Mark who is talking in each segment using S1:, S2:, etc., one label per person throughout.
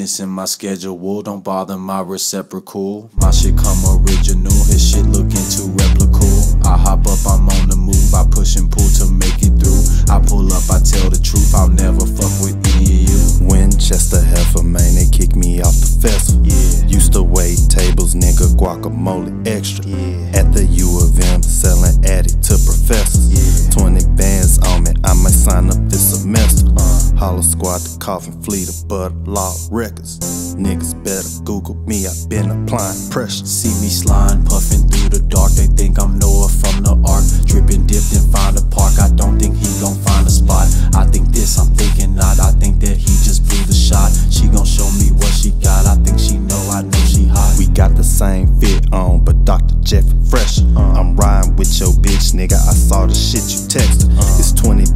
S1: business in my schedule. Don't bother my reciprocal. My shit come original, his shit looking too replicable. I hop up, I'm on the move. I push and pull to make it through. I pull up, I tell the truth. I'll never fuck with any of you.
S2: Winchester heifer, man, they kick me off the festival.
S1: Yeah.
S2: Used to wait tables, nigga, guacamole extra.
S1: Yeah.
S2: At the U of M, selling addict to professors.
S1: Yeah.
S2: Hollow Squad, the coffin fleet of Bud Law Records. Niggas better Google me, i been applying pressure.
S1: See me sliding, puffing through the dark. They think I'm Noah from the ark. Dripping, dipped, and find a park. I don't think he gon' find a spot. I think this, I'm thinking not. I think that he just blew the shot. She gon' show me what she got. I think she know, I know she hot.
S2: We got the same fit on, but Dr. Jeff fresh. Uh-huh. I'm riding with your bitch, nigga. I saw the shit you texted. Uh-huh. It's 20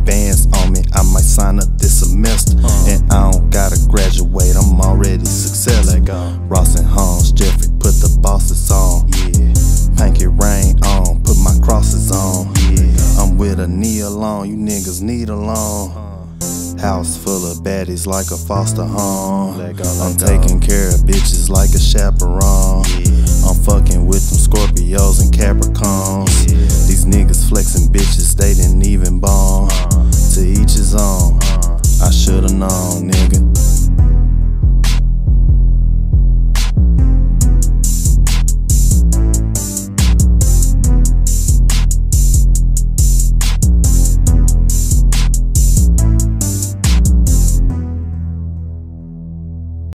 S2: sign up this semester. Uh-huh. And I don't gotta graduate, I'm already successful. Ross and Holmes, Jeffery, put the bosses on.
S1: Yeah,
S2: Pinky rain on, put my crosses on.
S1: yeah.
S2: I'm with a knee alone, you niggas need alone. Uh-huh. House full of baddies like a foster home.
S1: Let go,
S2: I'm
S1: go.
S2: taking care of bitches like a chaperone. I'm fucking with them Scorpios and Capricorns.
S1: Yeah.
S2: These niggas flexing bitches, they didn't even bone. Uh-huh. To each his own.